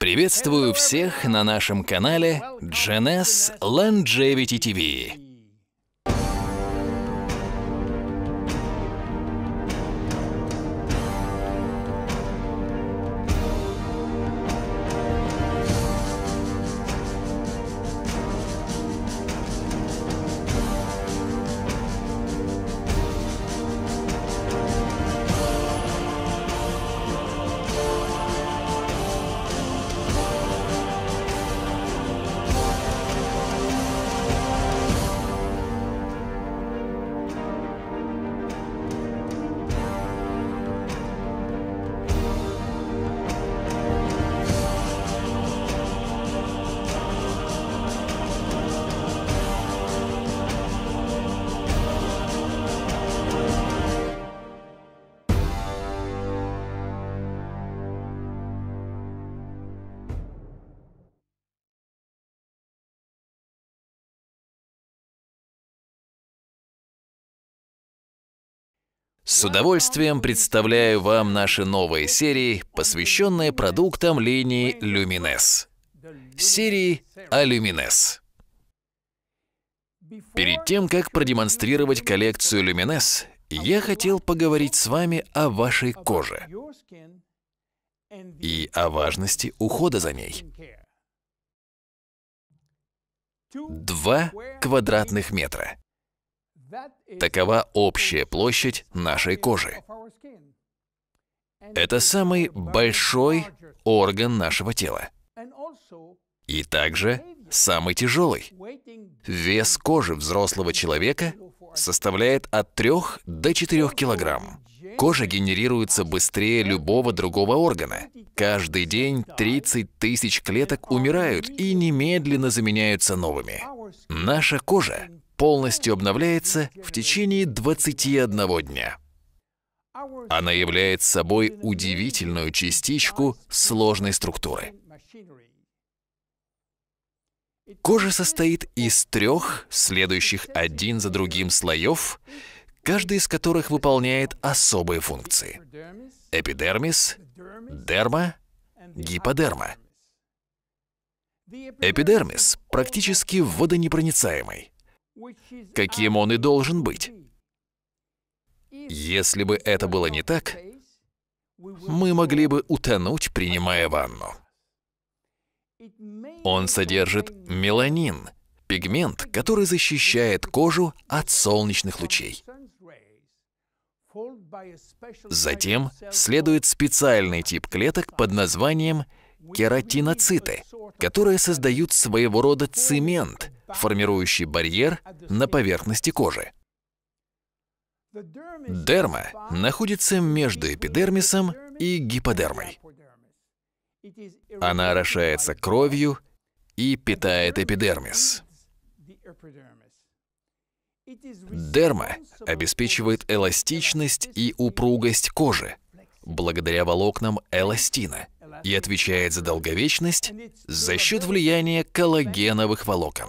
Приветствую всех на нашем канале GNS Longevity TV. С удовольствием представляю вам наши новые серии, посвященные продуктам линии Lumines. Серии Alumines. Перед тем, как продемонстрировать коллекцию Lumines, я хотел поговорить с вами о вашей коже и о важности ухода за ней. Два квадратных метра. Такова общая площадь нашей кожи. Это самый большой орган нашего тела. И также самый тяжелый. Вес кожи взрослого человека составляет от 3 до 4 килограмм. Кожа генерируется быстрее любого другого органа. Каждый день 30 тысяч клеток умирают и немедленно заменяются новыми. Наша кожа полностью обновляется в течение 21 дня. Она является собой удивительную частичку сложной структуры. Кожа состоит из трех следующих один за другим слоев, каждый из которых выполняет особые функции. Эпидермис, дерма, гиподерма. Эпидермис практически водонепроницаемый каким он и должен быть. Если бы это было не так, мы могли бы утонуть, принимая ванну. Он содержит меланин, пигмент, который защищает кожу от солнечных лучей. Затем следует специальный тип клеток под названием кератиноциты, которые создают своего рода цемент, формирующий барьер на поверхности кожи. Дерма находится между эпидермисом и гиподермой. Она орошается кровью и питает эпидермис. Дерма обеспечивает эластичность и упругость кожи благодаря волокнам эластина и отвечает за долговечность за счет влияния коллагеновых волокон.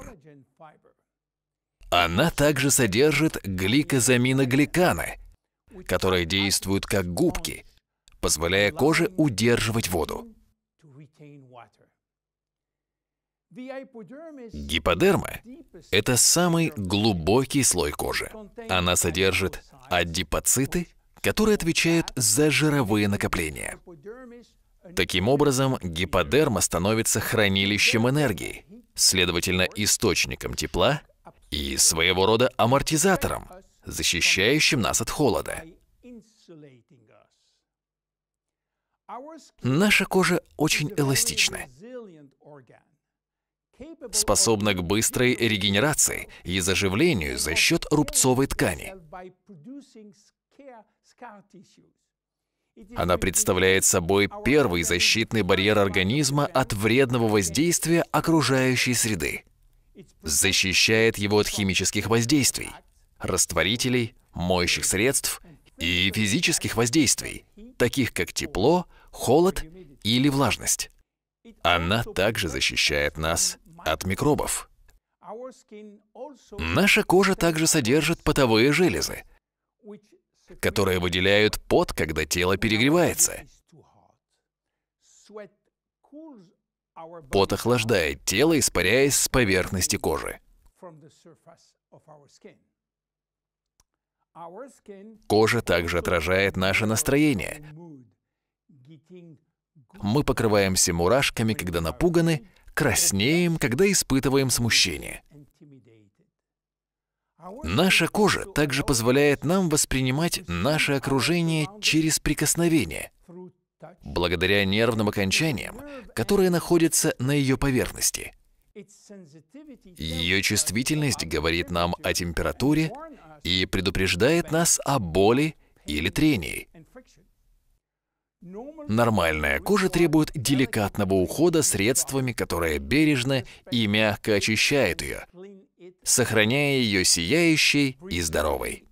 Она также содержит гликозаминогликаны, которые действуют как губки, позволяя коже удерживать воду. Гиподерма – это самый глубокий слой кожи. Она содержит адипоциты, которые отвечают за жировые накопления. Таким образом, гиподерма становится хранилищем энергии, следовательно, источником тепла и своего рода амортизатором, защищающим нас от холода. Наша кожа очень эластична, способна к быстрой регенерации и заживлению за счет рубцовой ткани. Она представляет собой первый защитный барьер организма от вредного воздействия окружающей среды. Защищает его от химических воздействий, растворителей, моющих средств и физических воздействий, таких как тепло, холод или влажность. Она также защищает нас от микробов. Наша кожа также содержит потовые железы, которые выделяют пот, когда тело перегревается. Пот охлаждает тело, испаряясь с поверхности кожи. Кожа также отражает наше настроение. Мы покрываемся мурашками, когда напуганы, краснеем, когда испытываем смущение. Наша кожа также позволяет нам воспринимать наше окружение через прикосновение, благодаря нервным окончаниям, которые находятся на ее поверхности. Ее чувствительность говорит нам о температуре и предупреждает нас о боли или трении. Нормальная кожа требует деликатного ухода средствами, которые бережно и мягко очищают ее, сохраняя ее сияющей и здоровой.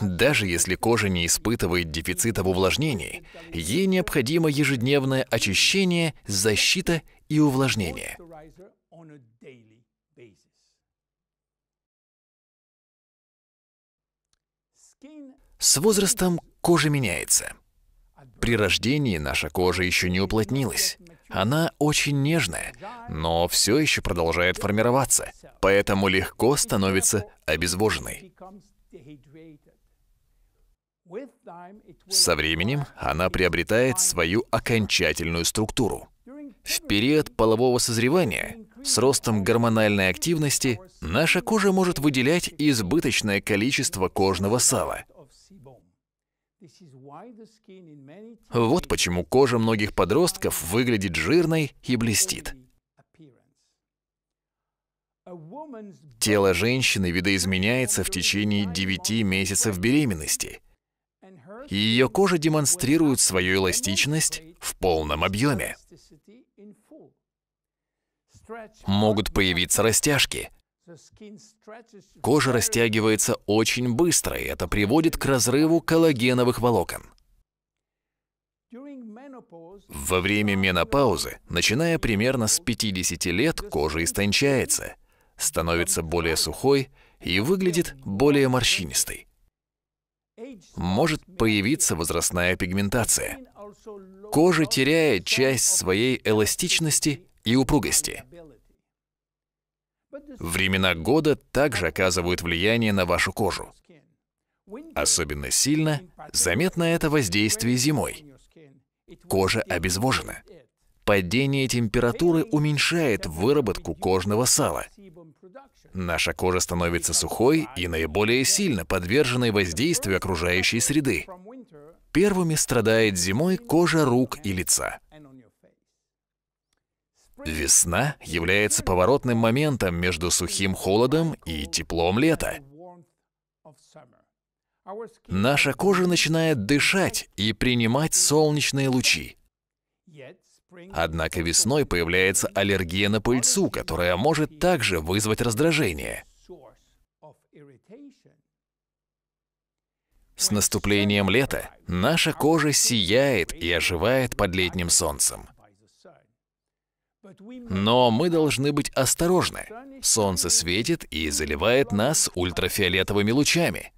Даже если кожа не испытывает дефицита в увлажнении, ей необходимо ежедневное очищение, защита и увлажнение. С возрастом кожа меняется. При рождении наша кожа еще не уплотнилась. Она очень нежная, но все еще продолжает формироваться, поэтому легко становится обезвоженной. Со временем она приобретает свою окончательную структуру. В период полового созревания с ростом гормональной активности наша кожа может выделять избыточное количество кожного сала. Вот почему кожа многих подростков выглядит жирной и блестит. Тело женщины видоизменяется в течение 9 месяцев беременности, и ее кожа демонстрирует свою эластичность в полном объеме. Могут появиться растяжки. Кожа растягивается очень быстро, и это приводит к разрыву коллагеновых волокон. Во время менопаузы, начиная примерно с 50 лет, кожа истончается, становится более сухой и выглядит более морщинистой. Может появиться возрастная пигментация. Кожа теряет часть своей эластичности и упругости. Времена года также оказывают влияние на вашу кожу. Особенно сильно заметно это воздействие зимой. Кожа обезвожена. Падение температуры уменьшает выработку кожного сала. Наша кожа становится сухой и наиболее сильно подверженной воздействию окружающей среды. Первыми страдает зимой кожа рук и лица. Весна является поворотным моментом между сухим холодом и теплом лета. Наша кожа начинает дышать и принимать солнечные лучи. Однако весной появляется аллергия на пыльцу, которая может также вызвать раздражение. С наступлением лета наша кожа сияет и оживает под летним солнцем. Но мы должны быть осторожны. Солнце светит и заливает нас ультрафиолетовыми лучами.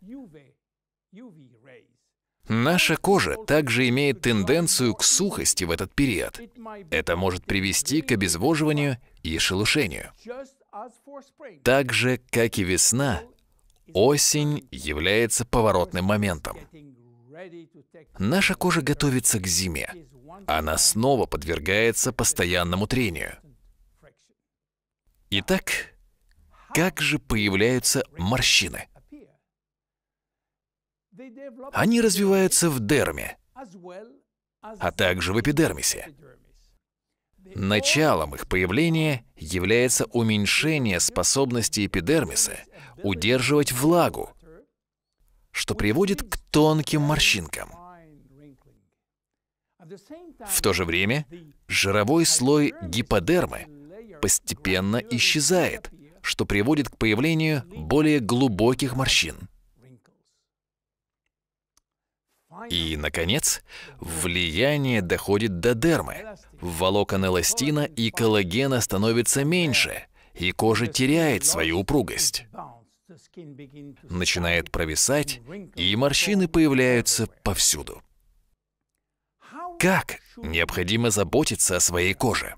Наша кожа также имеет тенденцию к сухости в этот период. Это может привести к обезвоживанию и шелушению. Так же, как и весна, осень является поворотным моментом. Наша кожа готовится к зиме. Она снова подвергается постоянному трению. Итак, как же появляются морщины? Они развиваются в дерме, а также в эпидермисе. Началом их появления является уменьшение способности эпидермиса удерживать влагу, что приводит к тонким морщинкам. В то же время жировой слой гиподермы постепенно исчезает, что приводит к появлению более глубоких морщин. И, наконец, влияние доходит до дермы. Волокон эластина и коллагена становится меньше, и кожа теряет свою упругость. Начинает провисать, и морщины появляются повсюду. Как необходимо заботиться о своей коже?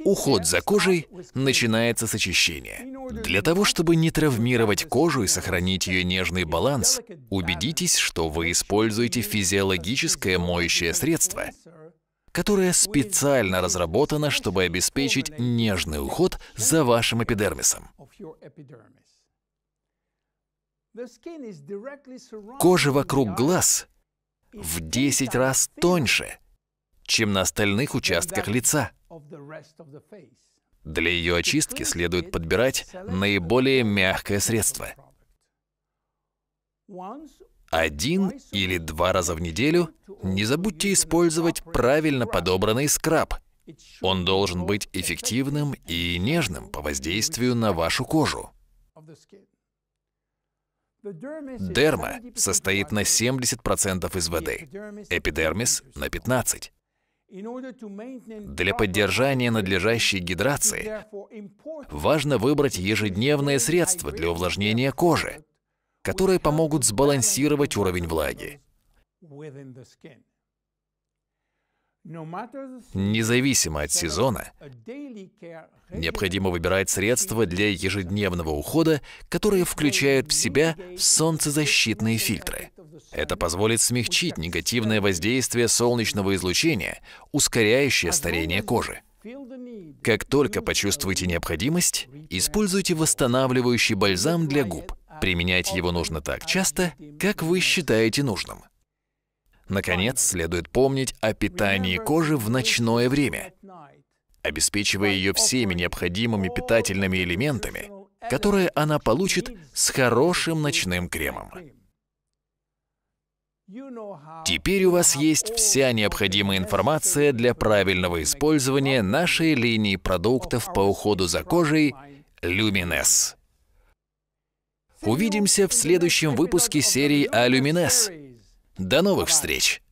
Уход за кожей начинается с очищения. Для того, чтобы не травмировать кожу и сохранить ее нежный баланс, убедитесь, что вы используете физиологическое моющее средство, которое специально разработано, чтобы обеспечить нежный уход за вашим эпидермисом. Кожа вокруг глаз в 10 раз тоньше, чем на остальных участках лица. Для ее очистки следует подбирать наиболее мягкое средство. Один или два раза в неделю не забудьте использовать правильно подобранный скраб. Он должен быть эффективным и нежным по воздействию на вашу кожу. Дерма состоит на 70% из воды, эпидермис — на 15%. Для поддержания надлежащей гидрации важно выбрать ежедневные средства для увлажнения кожи, которые помогут сбалансировать уровень влаги. Независимо от сезона, необходимо выбирать средства для ежедневного ухода, которые включают в себя солнцезащитные фильтры. Это позволит смягчить негативное воздействие солнечного излучения, ускоряющее старение кожи. Как только почувствуете необходимость, используйте восстанавливающий бальзам для губ. Применять его нужно так часто, как вы считаете нужным. Наконец, следует помнить о питании кожи в ночное время, обеспечивая ее всеми необходимыми питательными элементами, которые она получит с хорошим ночным кремом. Теперь у вас есть вся необходимая информация для правильного использования нашей линии продуктов по уходу за кожей Lumines. Увидимся в следующем выпуске серии о Lumines. До новых встреч!